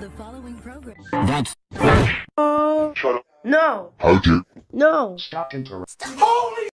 The following program. That's Oh. Shut up. No. How dare No. Stop interrupting. Holy